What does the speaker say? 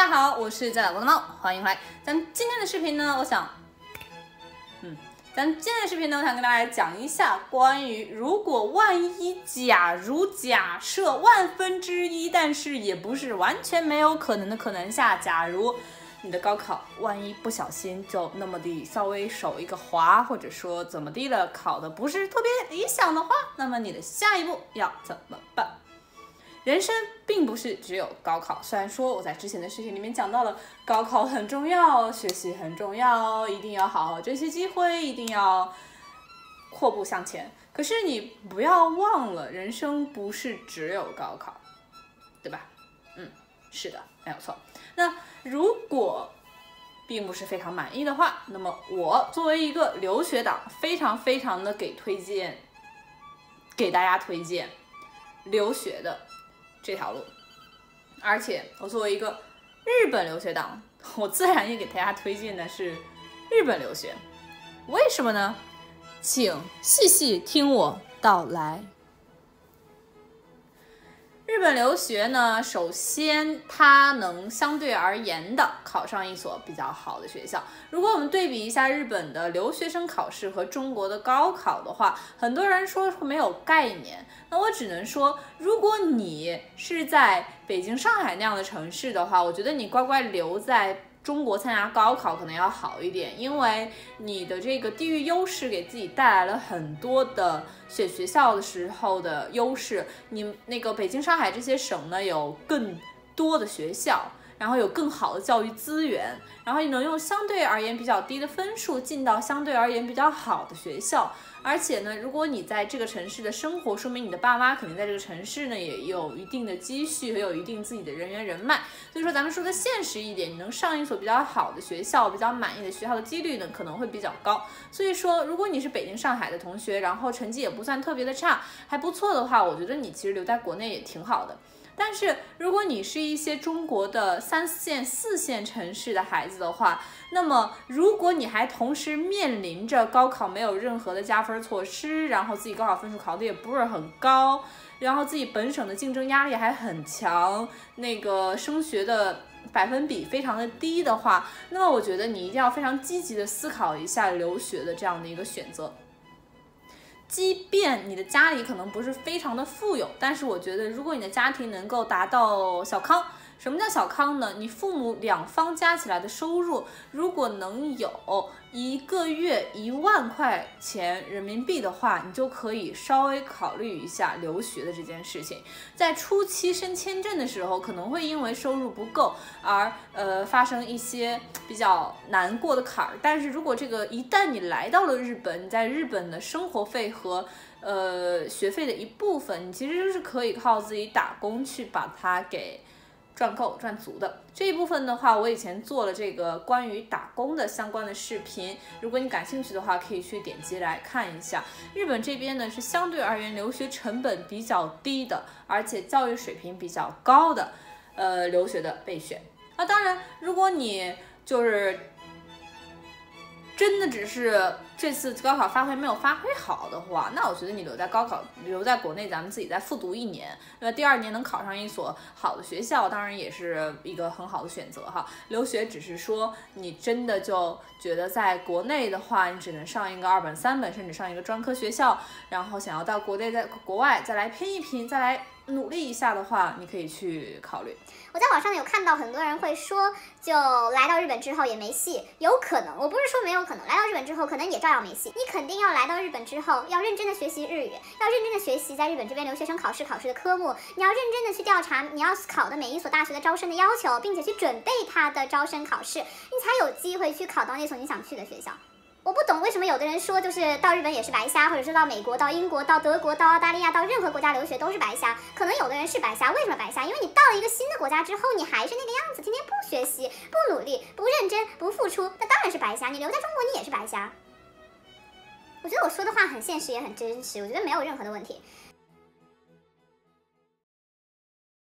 大家好，我是在岛国的猫，欢迎回来。咱今天的视频呢，我想，嗯，咱今天的视频呢，我想跟大家讲一下关于如果万一、假如、假设万分之一，但是也不是完全没有可能的可能下，假如你的高考万一不小心就那么的稍微手一个滑，或者说怎么地了，考的不是特别理想的话，那么你的下一步要怎么办？人生并不是只有高考，虽然说我在之前的视频里面讲到了高考很重要，学习很重要，一定要好好珍惜机会，一定要阔步向前。可是你不要忘了，人生不是只有高考，对吧？嗯，是的，没有错。那如果并不是非常满意的话，那么我作为一个留学党，非常非常的给推荐，给大家推荐留学的。这条路，而且我作为一个日本留学党，我自然也给大家推荐的是日本留学。为什么呢？请细细听我道来。日本留学呢，首先它能相对而言的考上一所比较好的学校。如果我们对比一下日本的留学生考试和中国的高考的话，很多人说没有概念。那我只能说，如果你是在北京、上海那样的城市的话，我觉得你乖乖留在。中国参加高考可能要好一点，因为你的这个地域优势给自己带来了很多的选学校的时候的优势。你那个北京、上海这些省呢，有更多的学校，然后有更好的教育资源，然后你能用相对而言比较低的分数进到相对而言比较好的学校。而且呢，如果你在这个城市的生活，说明你的爸妈肯定在这个城市呢，也有一定的积蓄，也有一定自己的人员人脉。所以说，咱们说的现实一点，你能上一所比较好的学校，比较满意的学校的几率呢，可能会比较高。所以说，如果你是北京、上海的同学，然后成绩也不算特别的差，还不错的话，我觉得你其实留在国内也挺好的。但是，如果你是一些中国的三线、四线城市的孩子的话，那么如果你还同时面临着高考没有任何的加分措施，然后自己高考分数考的也不是很高，然后自己本省的竞争压力还很强，那个升学的百分比非常的低的话，那么我觉得你一定要非常积极的思考一下留学的这样的一个选择。即便你的家里可能不是非常的富有，但是我觉得，如果你的家庭能够达到小康。什么叫小康呢？你父母两方加起来的收入，如果能有一个月一万块钱人民币的话，你就可以稍微考虑一下留学的这件事情。在初期申签证的时候，可能会因为收入不够而呃发生一些比较难过的坎儿。但是如果这个一旦你来到了日本，你在日本的生活费和呃学费的一部分，你其实就是可以靠自己打工去把它给。赚够赚足的这一部分的话，我以前做了这个关于打工的相关的视频，如果你感兴趣的话，可以去点击来看一下。日本这边呢是相对而言留学成本比较低的，而且教育水平比较高的，呃，留学的备选。那当然，如果你就是。真的只是这次高考发挥没有发挥好的话，那我觉得你留在高考留在国内，咱们自己再复读一年，那第二年能考上一所好的学校，当然也是一个很好的选择哈。留学只是说你真的就觉得在国内的话，你只能上一个二本、三本，甚至上一个专科学校，然后想要到国内在国外再来拼一拼，再来。努力一下的话，你可以去考虑。我在网上有看到很多人会说，就来到日本之后也没戏。有可能，我不是说没有可能，来到日本之后可能也照样没戏。你肯定要来到日本之后，要认真的学习日语，要认真的学习在日本这边留学生考试考试的科目。你要认真的去调查你要考的每一所大学的招生的要求，并且去准备它的招生考试，你才有机会去考到那所你想去的学校。我不懂为什么有的人说，就是到日本也是白瞎，或者是到美国、到英国、到德国、到澳大利亚、到任何国家留学都是白瞎。可能有的人是白瞎，为什么白瞎？因为你到了一个新的国家之后，你还是那个样子，天天不学习、不努力、不认真、不付出，那当然是白瞎。你留在中国，你也是白瞎。我觉得我说的话很现实，也很真实。我觉得没有任何的问题。